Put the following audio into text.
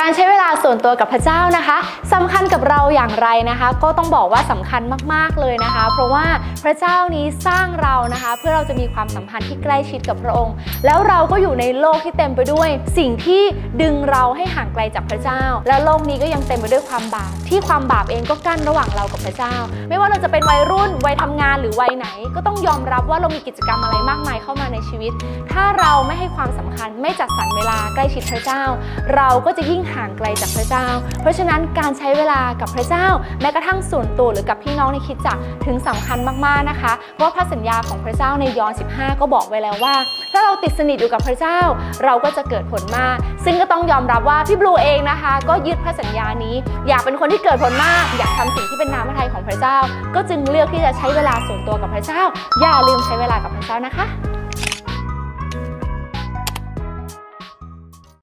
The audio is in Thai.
การใช้เวลาส่วนตัวกับพระเจ้านะคะสำคัญกับเราอย่างไรนะคะ ก็ต้องบอกว่าสำคัญมากๆเลยนะคะ เพราะว่าพระเจ้านี้สร้างเรานะคะ เพื่อเราจะมีความสัมพันธ์ที่ใกล้ชิดกับพระองค์ แล้วเราก็อยู่ในโลกที่เต็มไปด้วย สิ่งที่ดึงเราให้ห่างไกลจากพระเจ้า และโลกนี้ก็ยังเต็มไปด้วยความบาปที่ความบาปเองก็กั้นระหว่างเรากับพระเจ้า ไม่ว่าเราจะเป็นวัยรุ่นวัยทำงานหรือวัยไหน ก็ต้องยอมรับว่าเรามีกิจกรรมอะไรมากมายเข้ามาในชีวิต ถ้าเราไม่ให้ความสำคัญไม่จัดสรรเวลาใกล้ชิดพระเจ้า เราก็จะยิ่งห่างไกลจากพระเจ้า เพราะฉะนั้นการใช้เวลากับพระเจ้า แม้กระทั่งส่วนตัวหรือกับพี่น้องในคิดจักถึงสำคัญมากๆนะคะเพราะพระสัญญาของพระเจ้าในยอห์น15 ก็บอกไว้แล้วว่า ถ้าเราติดสนิทอยู่กับพระเจ้า เราก็จะเกิดผลมาก ซึ่งก็ต้องยอมรับว่าพี่บลูเองนะคะ ก็ยึดพระสัญญานี้ อยากเป็นคนที่เกิดผลมาก อยากทำสิ่งที่เป็นน้ำพระทัยของพระเจ้า ก็จึงเลือกที่จะใช้เวลาส่วนตัวกับพระเจ้า อย่าลืมใช้เวลากับพระเจ้านะคะ